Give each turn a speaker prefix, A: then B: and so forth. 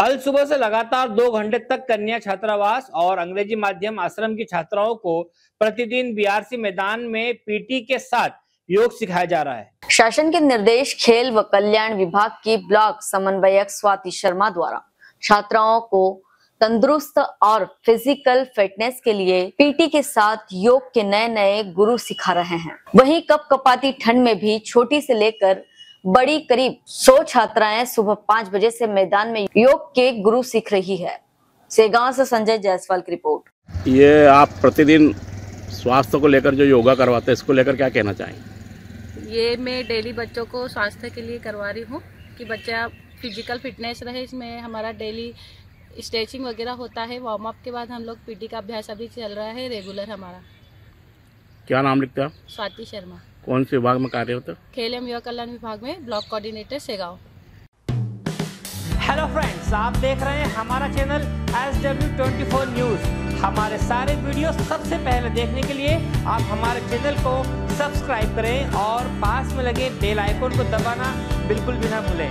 A: कल सुबह से लगातार दो घंटे तक कन्या छात्रावास और अंग्रेज़ी माध्यम आश्रम की छात्राओं को प्रतिदिन बीआरसी मैदान में पीटी के साथ योग सिखाया जा रहा है।
B: शासन के निर्देश खेल व कल्याण विभाग की ब्लॉक समन्वयक स्वाति शर्मा द्वारा छात्राओं को तंदुरुस्त और फ़िज़िकल फिटनेस के लिए पीटी के साथ योग के नए नए गुरु सिखा रहे हैं। वहीं कप कपाती ठंड में भी छोटी से लेकर बड़ी करीब 100 छात्राएँ सुबह पाँच बजे से मैदान में योग के गुरु सीख रही है। सेगांव से संजय जायसवाल की रिपोर्ट।
C: ये आप प्रतिदिन स्वास्थ्य को लेकर जो योगा करवाते हैं इसको लेकर क्या कहना चाहेंगे?
D: ये मैं डेली बच्चों को स्वास्थ्य के लिए करवा रही हूँ कि बच्चा फ़िज़िकल फिटनेस रहे इसमें हमारा डेली स्ट्रेचिंग वगैरह होता है वार्म अप के बाद हम लोग पीटी का अभ्यास अभी चल रहा है रेगुलर हमारा।
C: क्या नाम लिखते हैं
D: स्वाति शर्मा।
C: कौन से विभाग में कार्य होता हैं?
D: खेल एवं युवा कल्याण विभाग में block coordinator Segaon.
A: Hello friends आप देख रहे हैं हमारा channel S W twenty four news हमारे सारे वीडियो सबसे पहले देखने के लिए आप हमारे चैनल को सब्सक्राइब करें और पास में लगे बेल आइकोन को दबाना बिल्कुल भी ना भूलें।